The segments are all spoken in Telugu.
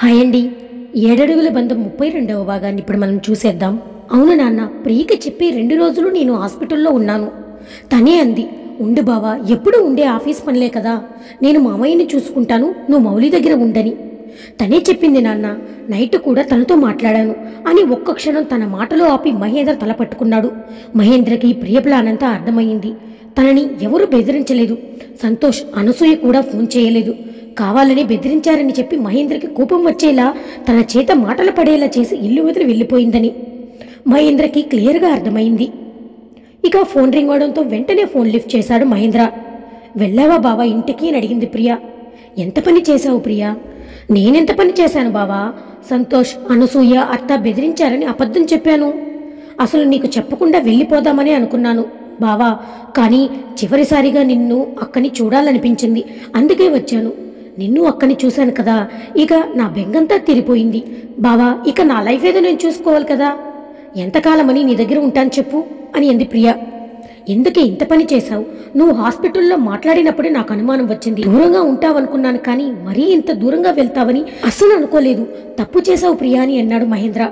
హాయ్ అండి ఏడడుగుల బంధం ముప్పై రెండవ భాగాన్ని ఇప్పుడు మనం చూసేద్దాం. అవును నాన్న ప్రియకి చెప్పి రెండు రోజులు నేను హాస్పిటల్లో ఉన్నాను. తనే అంది ఉండు బావా ఎప్పుడు ఉండే ఆఫీస్ పనిలే కదా. నేను మామయ్యని చూసుకుంటాను నువ్వు మౌలి దగ్గర ఉండని. తనే చెప్పింది నాన్న నైట్ కూడా తనతో మాట్లాడాను. అని ఒక్క క్షణం తన మాటలో ఆపి మహేంద్ర తల పట్టుకున్నాడు. మహేంద్రకి ప్రియ ప్లాన్ అర్థమైంది తనని ఎవరు బెదిరించలేదు. సంతోష్ అనసూయ కూడా ఫోన్ చేయలేదు. కావాలని బెదిరించారని చెప్పి మహేంద్రకి కోపం వచ్చేలా తన చేత మాటలు పడేలా చేసి ఇల్లు వదిలి వెళ్ళిపోయిందని మహేంద్రకి క్లియర్గా అర్థమైంది. ఇక ఫోన్ రింగ్ అవడంతో వెంటనే ఫోన్ లిఫ్ట్ చేశాడు మహేంద్ర. వెళ్ళావా బావా ఇంటికి? అని అడిగింది ప్రియా. ఎంత పని చేశావు ప్రియా? నేనెంత పని చేశాను బావా? సంతోష్ అనసూయ అత్త బెదిరించారని అబద్ధం చెప్పాను. అసలు నీకు చెప్పకుండా వెళ్ళిపోదామని అనుకున్నాను బావా. కానీ చివరిసారిగా నిన్ను అక్కని చూడాలనిపించింది. అందుకే వచ్చాను. నిన్ను అక్కని చూశాను కదా. ఇక నా బెంగంతా తీరిపోయింది. బావా ఇక నా లైఫ్ ఏదో నేను చూసుకోవాలి కదా. ఎంతకాలమని నీ దగ్గర ఉంటాను చెప్పు అని అంది ప్రియా. ఎందుకే ఇంత పని చేశావు? నువ్వు హాస్పిటల్లో మాట్లాడినప్పుడే నాకు అనుమానం వచ్చింది. దూరంగా ఉంటావనుకున్నాను కానీ మరీ ఇంత దూరంగా వెళ్తావని అస్సలు అనుకోలేదు. తప్పు చేశావు ప్రియా అని అన్నాడు మహేంద్ర.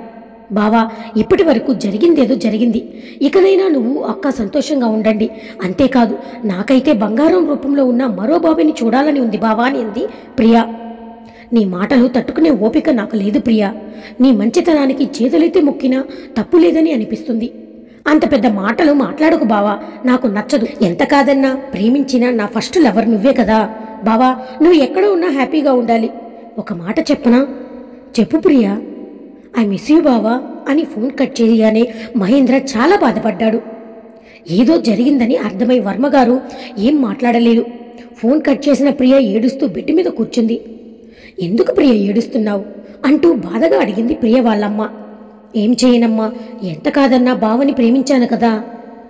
బావా ఇప్పటి వరకు జరిగిందేదో జరిగింది. ఇకనైనా నువ్వు అక్క సంతోషంగా ఉండండి. అంతేకాదు నాకైతే బంగారం రూపంలో ఉన్న మరో బాబుని చూడాలని ఉంది బావా అని అంది ప్రియా. నీ మాటలు తట్టుకునే ఓపిక నాకు లేదు ప్రియా. నీ మంచితనానికి చేతులైతే మొక్కినా తప్పు లేదని అనిపిస్తుంది. అంత పెద్ద మాటలు మాట్లాడకు బావా నాకు నచ్చదు. ఎంత కాదన్నా ప్రేమించినా నా ఫస్ట్ లవర్ నువ్వే కదా. బావా నువ్వు ఎక్కడ ఉన్నా హ్యాపీగా ఉండాలి. ఒక మాట చెప్పనా? చెప్పు ప్రియా. ఐ మిస్ యూ బావా అని ఫోన్ కట్ చేయగానే మహేంద్ర చాలా బాధపడ్డాడు. ఏదో జరిగిందని అర్థమై వర్మగారు ఏం మాట్లాడలేదు. ఫోన్ కట్ చేసిన ప్రియ ఏడుస్తూ బెడ్ మీద కూర్చుంది. ఎందుకు ప్రియ ఏడుస్తున్నావు? అంటూ బాధగా అడిగింది ప్రియ వాళ్ళమ్మ. ఏం చేయనమ్మా ఎంత కాదన్నా బావని ప్రేమించాను కదా.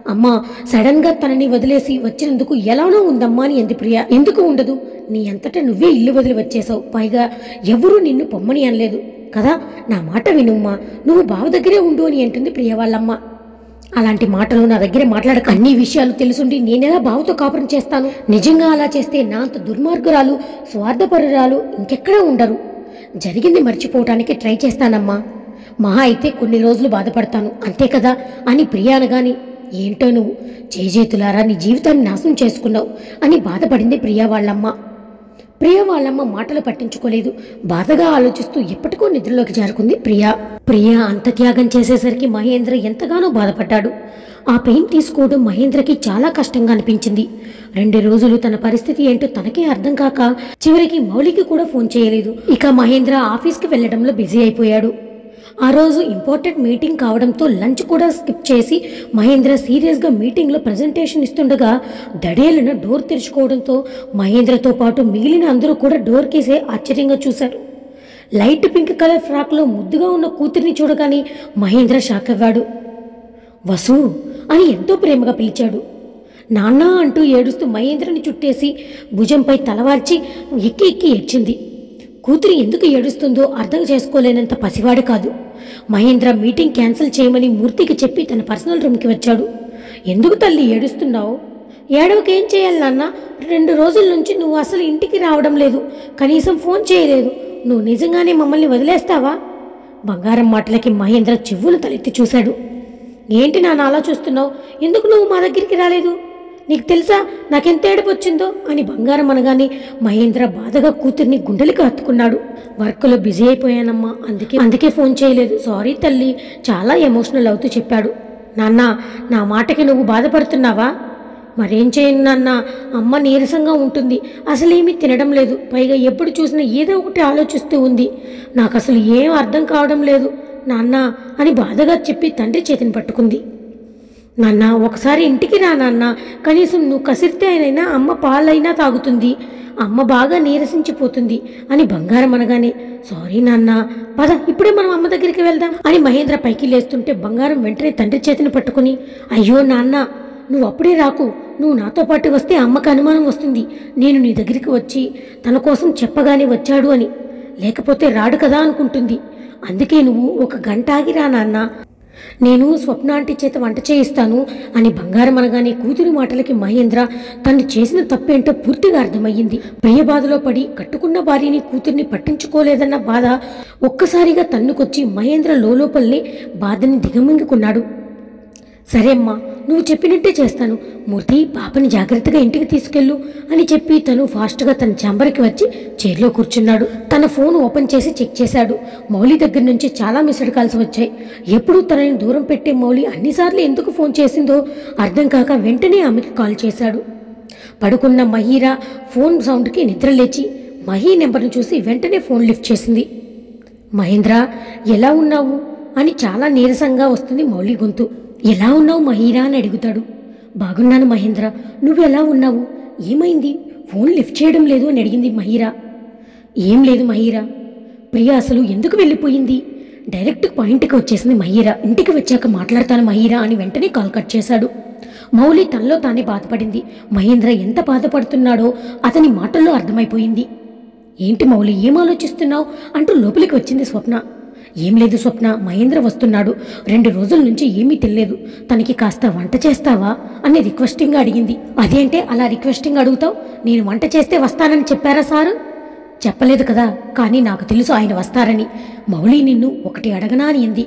అమ్మా సడన్గా తనని వదిలేసి వచ్చినందుకు ఎలానో ఉందమ్మా అని అంది ప్రియ. ఎందుకు ఉండదు? నీ అంతటా నువ్వే ఇల్లు వదిలి వచ్చేసావు పైగా ఎవరూ నిన్ను పొమ్మని అనలేదు. కదా? నా మాట వినుమ్మా. నువ్వు బావ దగ్గరే ఉండు అని అంటుంది ప్రియ వాళ్ళమ్మ. అలాంటి మాటలు నా దగ్గర మాట్లాడక అన్ని విషయాలు తెలుసుండి నేనెలా బావతో కాపురం చేస్తాను? నిజంగా అలా చేస్తే నా అంత దుర్మార్గురాలు స్వార్థపరురాలు ఇంకెక్కడా ఉండరు. జరిగింది మర్చిపోవటానికి ట్రై చేస్తానమ్మా. మహా అయితే కొన్ని రోజులు బాధపడతాను. అంతే కదా? అని ప్రియానగాని ఏంటో నువ్వు? చేజేతులారా నీ జీవితాన్ని నాశనం చేసుకున్నావు అని బాధపడింది ప్రియా వాళ్ళమ్మ. ప్రియ వాళ్ళమ్మ మాటలు పట్టించుకోలేదు. బాధగా ఆలోచిస్తూ ఎప్పటికో నిద్రలోకి జారుకుంది ప్రియా. ప్రియ అంత త్యాగం చేసేసరికి మహేంద్ర ఎంతగానో బాధపడ్డాడు. ఆ పెయిన్ తీసుకోవడం మహేంద్రకి చాలా కష్టంగా అనిపించింది. రెండు రోజులు తన పరిస్థితి ఏంటో తనకే అర్థం కాక చివరికి మౌలికి కూడా ఫోన్ చేయలేదు. ఇక మహేంద్ర ఆఫీస్కి వెళ్ళడంలో బిజీ అయిపోయాడు. ఆ రోజు ఇంపార్టెంట్ మీటింగ్ కావడంతో లంచ్ కూడా స్కిప్ చేసి మహేంద్ర సీరియస్గా మీటింగ్లో ప్రజెంటేషన్ ఇస్తుండగా దడేలను డోర్ తెరుచుకోవడంతో మహేంద్రతో పాటు మిగిలిన అందరూ కూడా డోర్ కేసే ఆశ్చర్యంగా చూశారు. లైట్ పింక్ కలర్ ఫ్రాక్లో ముద్దుగా ఉన్న కూతురిని చూడగానే మహేంద్ర షాక్ అవ్వాడు. వసు! అని ఎంతో ప్రేమగా పిలిచాడు. నాన్న అంటూ ఏడుస్తూ మహేంద్రని చుట్టేసి భుజంపై తలవార్చి ఎక్కి ఎక్కి ఏడ్చింది. కూతురు ఎందుకు ఏడుస్తుందో అర్థం చేసుకోలేనంత పసివాడు కాదు. మహేంద్ర మీటింగ్ క్యాన్సిల్ చేయమని మూర్తికి చెప్పి తన పర్సనల్ రూమ్కి వచ్చాడు. ఎందుకు తల్లి ఏడుస్తున్నావు? ఏడవకి ఏం చేయాలి నాన్న? రెండు రోజుల నుంచి నువ్వు అసలు ఇంటికి రావడం లేదు. కనీసం ఫోన్ చేయలేదు. నువ్వు నిజంగానే మమ్మల్ని వదిలేస్తావా? బంగారం మాటలకి మహేంద్ర చెవులు తలెత్తి చూశాడు. ఏంటి నాన్న అలా చూస్తున్నావు? ఎందుకు నువ్వు మా దగ్గరికి రాలేదు? నీకు తెలుసా నాకెంత ఏడుపు వచ్చిందో అని బంగారం అనగానే మహేంద్ర బాధగా కూతుర్ని గుండెలకు హత్తుకున్నాడు. వర్క్లో బిజీ అయిపోయానమ్మా. అందుకే అందుకే ఫోన్ చేయలేదు. సారీ తల్లి. చాలా ఎమోషనల్ అవుతూ చెప్పాడు. నాన్న నా మాటకి నువ్వు బాధపడుతున్నావా? మరేం చేయను నాన్న. అమ్మ నీరసంగా ఉంటుంది. అసలేమీ తినడం లేదు. పైగా ఎప్పుడు చూసినా ఏదో ఒకటి ఆలోచిస్తూ ఉంది. నాకు అసలు ఏం అర్థం కావడం లేదు. నాన్న అని బాధగా చెప్పి తండ్రి చేతిని పట్టుకుంది. నాన్న ఒకసారి ఇంటికి రా నాన్న. కనీసం నువ్వు కసిరితే అయినైనా అమ్మ పాలైనా తాగుతుంది. అమ్మ బాగా నీరసించిపోతుంది అని బంగారం అనగానే సారీ నాన్న పద ఇప్పుడే మనం అమ్మ దగ్గరికి వెళ్దాం అని మహేంద్ర పైకి లేస్తుంటే బంగారం వెంటనే తండ్రి చేతిని పట్టుకుని అయ్యో నాన్న నువ్వు అప్పుడే రాకు. నువ్వు నాతో పాటు వస్తే అమ్మకు అనుమానం వస్తుంది. నేను నీ దగ్గరికి వచ్చి తన కోసం చెప్పగానే వచ్చాడు అని. లేకపోతే రాడు కదా అనుకుంటుంది. అందుకే నువ్వు ఒక గంట ఆగిరా నాన్న. నేను స్వప్న ఆంటీ చేత వంట చేయిస్తాను అని బంగారం అనగానే కూతురి మాటలకి మహేంద్ర తను చేసిన తప్పేంటో పూర్తిగా అర్థమయ్యింది. ప్రియ బాధలో పడి కట్టుకున్న భార్యని కూతుర్ని పట్టించుకోలేదన్న బాధ ఒక్కసారిగా తన్నుకొచ్చి మహేంద్ర లోపలనే బాధని దిగమింగుకున్నాడు. సరే అమ్మా నువ్వు చెప్పినట్టే చేస్తాను. మూర్తి పాపని జాగ్రత్తగా ఇంటికి తీసుకెళ్ళు అని చెప్పి తను ఫాస్ట్గా తన ఛాంబర్కి వచ్చి చైర్లో కూర్చున్నాడు. తన ఫోన్ ఓపెన్ చేసి చెక్ చేశాడు. మౌలి దగ్గర నుంచి చాలా మిస్డ్ కాల్స్ వచ్చాయి. ఎప్పుడు తనని దూరం పెట్టే మౌలి అన్నిసార్లు ఎందుకు ఫోన్ చేసిందో అర్థం కాక వెంటనే ఆమెకి కాల్ చేశాడు. పడుకున్న మహీరా ఫోన్ సౌండ్కి నిద్ర లేచి మహీ నెంబర్ను చూసి వెంటనే ఫోన్ లిఫ్ట్ చేసింది. మహేంద్ర ఎలా ఉన్నావు? అని చాలా నీరసంగా వస్తుంది మౌలి గొంతు. ఎలా ఉన్నావు మహీరా అని అడుగుతాడు. బాగున్నాను మహేంద్ర నువ్వు ఎలా ఉన్నావు? ఏమైంది? ఫోన్ లిఫ్ట్ చేయడం లేదు అని అడిగింది మహీరా. ఏం లేదు మహీరా. ప్రియ అసలు ఎందుకు వెళ్ళిపోయింది? డైరెక్ట్ పాయింట్కి వచ్చేసింది మహీరా. ఇంటికి వచ్చాక మాట్లాడతాను మహీరా అని వెంటనే కాల్ కట్ చేశాడు. మౌలి తనలో తానే బాధపడింది. మహేంద్ర ఎంత బాధపడుతున్నాడో అతని మాటల్లో అర్థమైపోయింది. ఏంటి మౌలి ఏం ఆలోచిస్తున్నావు? అంటూ లోపలికి వచ్చింది స్వప్న. ఏం లేదు స్వప్న మహేంద్ర వస్తున్నాడు. రెండు రోజుల నుంచి ఏమీ తెలియదు తనకి కాస్త వంట చేస్తావా? అని రిక్వెస్టింగ్గా అడిగింది. అదేంటే అలా రిక్వెస్టింగ్ అడుగుతావు? నేను వంట చేస్తే వస్తానని చెప్పారా సారు? చెప్పలేదు కదా కానీ నాకు తెలుసు ఆయన వస్తారని. మౌలి నిన్ను ఒకటి అడగనా అని అంది.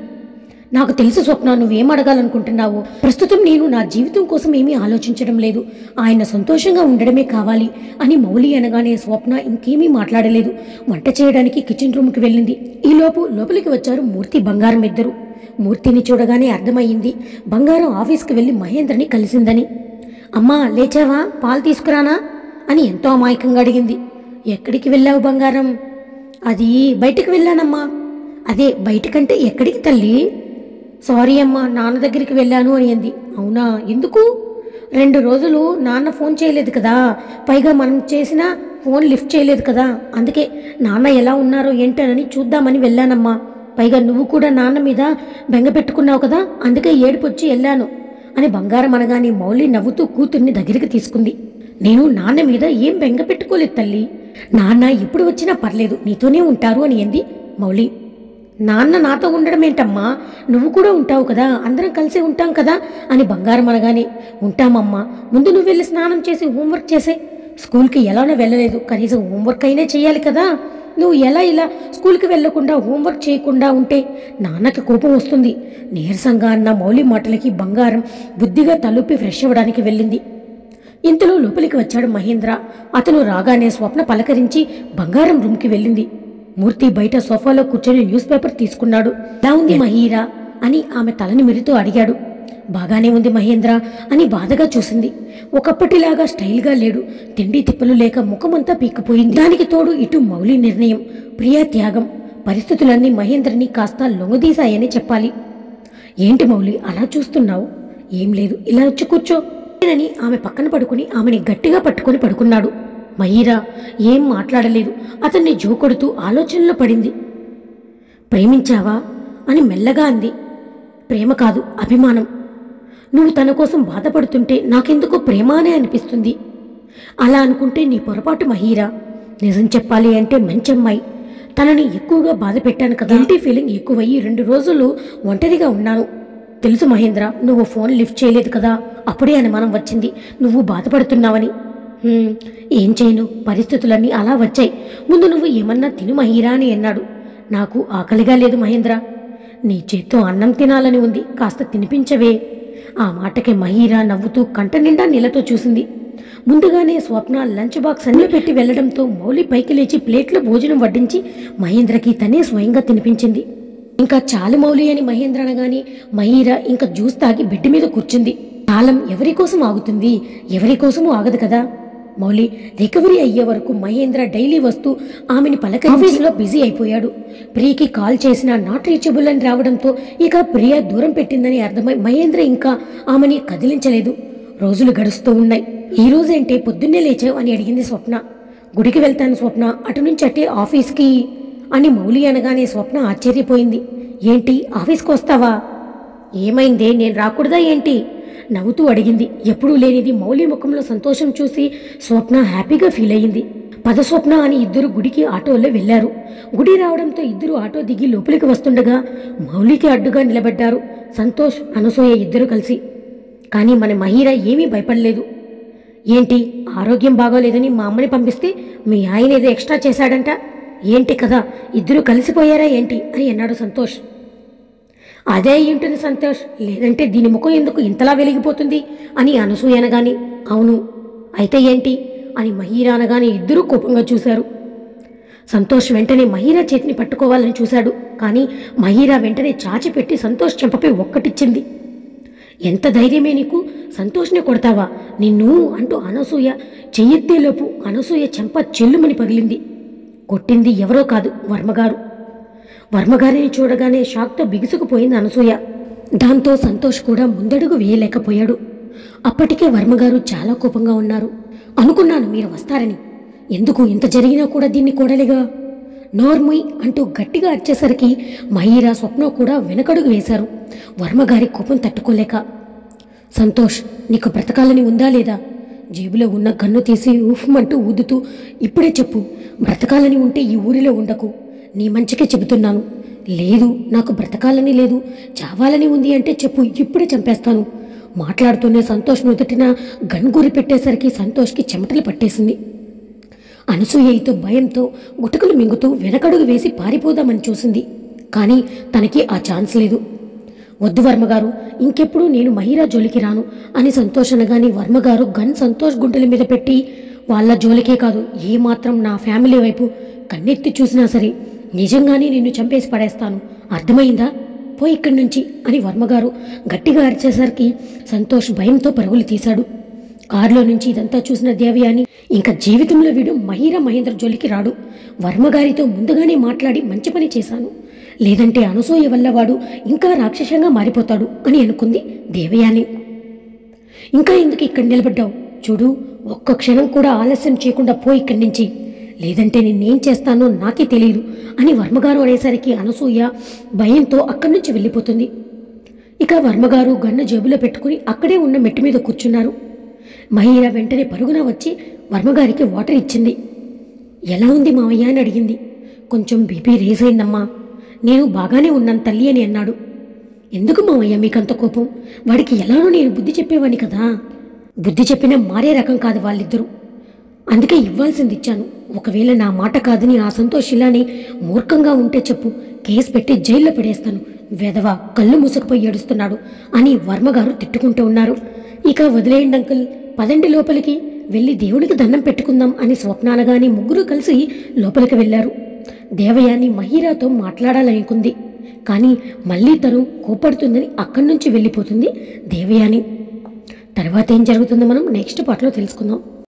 నాకు తెలుసు స్వప్న నువ్వేం అడగాలనుకుంటున్నావు? ప్రస్తుతం నేను నా జీవితం కోసం ఏమీ ఆలోచించడం లేదు. ఆయన సంతోషంగా ఉండడమే కావాలి అని మౌలి అనగానే స్వప్న ఇంకేమీ మాట్లాడలేదు. వంట చేయడానికి కిచెన్ రూమ్కి వెళ్ళింది. ఈలోపు లోపలికి వచ్చారు మూర్తి బంగారం ఇద్దరు. మూర్తిని చూడగానే అర్థమయ్యింది. బంగారం ఆఫీస్కి వెళ్ళి మహేంద్రని కలిసిందని. అమ్మా లేచావా? పాలు తీసుకురానా? అని ఎంతో అమాయకంగా అడిగింది. ఎక్కడికి వెళ్ళావు బంగారం? అది బయటికి వెళ్ళానమ్మా. అదే బయటకంటే ఎక్కడికి తల్లి? సారీ అమ్మా నాన్న దగ్గరికి వెళ్ళాను అని అంది. అవునా? ఎందుకు? రెండు రోజులు నాన్న ఫోన్ చేయలేదు కదా. పైగా మనం చేసిన ఫోన్ లిఫ్ట్ చేయలేదు కదా. అందుకే నాన్న ఎలా ఉన్నారో ఏంటనని చూద్దామని వెళ్ళానమ్మా. పైగా నువ్వు కూడా నాన్న మీద బెంగ పెట్టుకున్నావు కదా. అందుకే ఏడుపొచ్చి వెళ్ళాను అని బంగారం అనగానే మౌలి నవ్వుతూ కూతుర్ని దగ్గరికి తీసుకుంది. నేను నాన్న మీద ఏం బెంగ పెట్టుకోలేదు తల్లి. నాన్న ఎప్పుడు వచ్చినా పర్లేదు నీతోనే ఉంటారు అని అంది మౌలి. నాన్న నాతో ఉండడం ఏంటమ్మా? నువ్వు కూడా ఉంటావు కదా అందరం కలిసి ఉంటాం కదా అని బంగారం అనగానే ఉంటామమ్మా ముందు నువ్వు వెళ్ళి స్నానం చేసి హోంవర్క్ చేసే. స్కూల్కి ఎలానో వెళ్ళలేదు కనీసం హోంవర్క్ అయినా చేయాలి కదా. నువ్వు ఎలా ఇలా స్కూల్కి వెళ్ళకుండా హోంవర్క్ చేయకుండా ఉంటే నాన్నకి కోపం వస్తుంది. నీరసంగా అన్న మౌలి మాటలకి బంగారం బుద్ధిగా తలుపి ఫ్రెష్ అవ్వడానికి వెళ్ళింది. ఇంతలో లోపలికి వచ్చాడు మహేంద్ర. అతను రాగానే స్వప్న పలకరించి బంగారం రూమ్కి వెళ్ళింది. మూర్తి బయట సోఫాలో కూర్చొని న్యూస్ పేపర్ తీసుకున్నాడు. ఎలా ఉంది మహీరా? అని ఆమె తలని మెరుతూ అడిగాడు. బాగానే ఉంది మహేంద్ర అని బాధగా చూసింది. ఒకప్పటిలాగా స్టైల్గా లేడు. తిండి తిప్పలు లేక ముఖమంతా పీక్కుపోయింది. దానికి తోడు ఇటు మౌలి నిర్ణయం. ప్రియా త్యాగం. పరిస్థితులన్నీ మహేంద్రని కాస్త లొంగదీశాయని చెప్పాలి. ఏంటి మౌలి అలా చూస్తున్నావు? ఏం లేదు. ఇలా వచ్చి కూర్చో అని ఆమె పక్కన పడుకుని ఆమెని గట్టిగా పట్టుకొని పడుకున్నాడు. మహీరా ఏం మాట్లాడలేదు. అతన్ని జోకొడుతూ ఆలోచనలో పడింది. ప్రేమించావా? అని మెల్లగా అంది. ప్రేమ కాదు అభిమానం. నువ్వు తన కోసం బాధపడుతుంటే నాకెందుకో ప్రేమ అనే అనిపిస్తుంది. అలా అనుకుంటే నీ పొరపాటు మహీరా. నిజం చెప్పాలి అంటే మంచి అమ్మాయి తనని ఎక్కువగా బాధ పెట్టాను కదా. గిల్టీ ఫీలింగ్ ఎక్కువయ్యి రెండు రోజులు ఒంటరిగా ఉన్నాను. తెలుసు మహేంద్ర నువ్వు ఫోన్ లిఫ్ట్ చేయలేదు కదా. అప్పుడే అనుమానం వచ్చింది. నువ్వు బాధపడుతున్నావని. "హ్మ్, ఏం చేయను? పరిస్థితులన్నీ అలా వచ్చాయి. ముందు నువ్వు ఏమన్నా తిను మహీరా అని అన్నాడు. నాకు ఆకలిగా లేదు మహేంద్ర. నీ చేత్తో అన్నం తినాలని ఉంది కాస్త తినిపించవే. ఆ మాటకి మహీరా నవ్వుతూ కంట నిండా నీళ్ళతో చూసింది. ముందుగానే స్వప్న లంచ్ బాక్స్ అన్ని పెట్టి వెళ్ళడంతో మౌలి పైకి లేచి ప్లేట్లో భోజనం వడ్డించి మహేంద్రకి తనే స్వయంగా తినిపించింది. ఇంకా చాలు మౌలి అని మహేంద్ర అనగాని మహీరా ఇంకా జ్యూస్ తాగి బెడ్ మీద కూర్చుంది. కాలం ఎవరి కోసం ఆగుతుంది? ఎవరి కోసమూ ఆగదు కదా? మౌలి రికవరీ అయ్యే వరకు మహేంద్ర డైలీ వస్తూ ఆమెని పలక ఆఫీసులో బిజీ అయిపోయాడు. ప్రియకి కాల్ చేసినా నాట్ రీచబుల్ అని రావడంతో ఇక ప్రియ దూరం పెట్టిందని అర్థమై మహేంద్ర ఇంకా ఆమెని కదిలించలేదు. రోజులు గడుస్తూ ఉన్నాయి. ఈ రోజేంటే పొద్దున్నే లేచావు అని అడిగింది స్వప్న. గుడికి వెళ్తాను స్వప్న. అటు నుంచి అట్టే ఆఫీస్కి అని మౌలి అనగానే స్వప్న ఆశ్చర్యపోయింది. ఏంటి ఆఫీస్కి వస్తావా ఏమైందే? నేను రాకూడదా ఏంటి? నవ్వుతూ అడిగింది. ఎప్పుడూ లేనిది మౌలి ముఖంలో సంతోషం చూసి స్వప్న హ్యాపీగా ఫీల్ అయ్యింది. పద స్వప్న అని ఇద్దరు గుడికి ఆటోలో వెళ్ళారు గుడి రావడంతో ఇద్దరు ఆటో దిగి లోపలికి వస్తుండగా మౌలికి అడ్డుగా నిలబడ్డారు. సంతోష్ అనసూయ ఇద్దరు కలిసి. కానీ మన మహిర ఏమీ భయపడలేదు. ఏంటి ఆరోగ్యం బాగోలేదని మా అమ్మని పంపిస్తే మీ ఆయన ఏదో ఎక్స్ట్రా చేశాడంట? ఏంటి కదా ఇద్దరు కలిసిపోయారా ఏంటి? అని అన్నాడు సంతోష్. అదే ఏంటుంది సంతోష్. లేదంటే దీని ముఖం ఎందుకు ఇంతలా వెలిగిపోతుంది? అని అనసూయ అనగాని అవును. అయితే ఏంటి? అని మహీరా అనగానే ఇద్దరూ కోపంగా చూశారు. సంతోష్ వెంటనే మహీరా చేతిని పట్టుకోవాలని చూశాడు. కానీ మహీరా వెంటనే చాచిపెట్టి సంతోష్ చెంపపై ఒక్కటిచ్చింది. ఎంత ధైర్యమే నీకు? సంతోష్నే కొడతావా? నిన్ను అంటూ అనసూయ చెయ్యెత్తేలోపు అనసూయ చెంప చెల్లుమని పగిలింది. కొట్టింది ఎవరో కాదు వర్మగారు. వర్మగారిని చూడగానే షాక్తో బిగుసుకుపోయింది అనసూయ. దాంతో సంతోష్ కూడా ముందడుగు వేయలేకపోయాడు. అప్పటికే వర్మగారు చాలా కోపంగా ఉన్నారు. అనుకున్నాను మీరు వస్తారని. ఎందుకు ఇంత జరిగినా కూడా దీన్ని కూడలిగా? నోర్ముయ్ అంటూ గట్టిగా అరిచేసరికి మహీరా స్వప్న కూడా వెనకడుగు వేశారు. వర్మగారి కోపం తట్టుకోలేక. సంతోష్ నీకు బ్రతకాలని ఉందా లేదా? జేబులో ఉన్న గన్ను తీసి ఊఫ్మంటూ ఊదుతూ ఇప్పుడే చెప్పు బ్రతకాలని ఉంటే ఈ ఊరిలో ఉండకు. నీ మంచికే చెబుతున్నాను. లేదు నాకు బ్రతకాలని లేదు. చావాలని ఉంది అంటే చెప్పు ఇప్పుడే చంపేస్తాను. మాట్లాడుతూనే సంతోష్ నుదుటిన గన్గూరి పెట్టేసరికి సంతోష్కి చెమటలు పట్టేసింది. అనసూయతో భయంతో గుటకలు మింగుతూ వెనకడుగు వేసి పారిపోదామని చూసింది. కానీ తనకి ఆ ఛాన్స్ లేదు. వద్దు వర్మగారు ఇంకెప్పుడు నేను మహిరా జోలికి రాను అని సంతోషనగాని వర్మగారు గన్ సంతోష్ గుంటల మీద పెట్టి వాళ్ళ జోలికే కాదు ఏ మాత్రం నా ఫ్యామిలీ వైపు కన్నెత్తి చూసినా సరే నిజంగానే నిన్ను చంపేసి పడేస్తాను. అర్థమైందా? పో ఇక్కడి నుంచి అని వర్మగారు గట్టిగా అరిచేసరికి సంతోష్ భయంతో పరుగులు తీశాడు. కారులో నుంచి ఇదంతా చూసిన దేవయాని ఇంకా జీవితంలో వీడు మహీర మహేంద్ర జోలికి రాడు. వర్మగారితో ముందుగానే మాట్లాడి మంచి పని చేశాను. లేదంటే అనసూయ వల్ల వాడు ఇంకా రాక్షసంగా మారిపోతాడు అని అనుకుంది దేవయాని. ఇంకా ఎందుకు ఇక్కడ నిలబడ్డావు? చూడు ఒక్క క్షణం కూడా ఆలస్యం చేయకుండా పో ఇక్కడి నుంచి. లేదంటే నేనేం చేస్తానో నాకే తెలియదు అని వర్మగారు అనేసరికి అనసూయ భయంతో అక్కడి నుంచి వెళ్ళిపోతుంది. ఇక వర్మగారు గన్ను జేబులో పెట్టుకుని అక్కడే ఉన్న మెట్టు మీద కూర్చున్నారు. మహీర వెంటనే పరుగున వచ్చి వర్మగారికి వాటర్ ఇచ్చింది. ఎలా ఉంది మావయ్య అని అడిగింది. కొంచెం బీపీ రేజ్ అయిందమ్మా. నేను బాగానే ఉన్నాను తల్లి అని అన్నాడు. ఎందుకు మావయ్య మీకంత కోపం? వాడికి ఎలానో నేను బుద్ధి చెప్పేవాడిని కదా. బుద్ధి చెప్పినా మారే రకం కాదు వాళ్ళిద్దరూ. అందుకే ఇవ్వాల్సింది ఇచ్చాను. ఒకవేళ నా మాట కాదని ఆ సంతోష్ ఇలానే మూర్ఖంగా ఉంటే చెప్పు. కేసు పెట్టి జైల్లో పడేస్తాను. వెధవ కళ్ళు మూసుకుపోయి ఏడుస్తున్నాడు అని వర్మగారు తిట్టుకుంటూ ఉన్నారు. ఇక వదిలేయండి అంకుల్. పదండి లోపలికి. వెళ్ళి దేవుడికి దండం పెట్టుకుందాం అని స్వప్నానగాని ముగ్గురు కలిసి లోపలికి వెళ్ళారు. దేవయాని మహీరాతో మాట్లాడాలనుకుంది. కానీ మళ్ళీ తను కోపడుతుందని అక్కడి నుంచి వెళ్ళిపోతుంది దేవయాని. తర్వాత ఏం జరుగుతుందో మనం నెక్స్ట్ పాటలో తెలుసుకుందాం.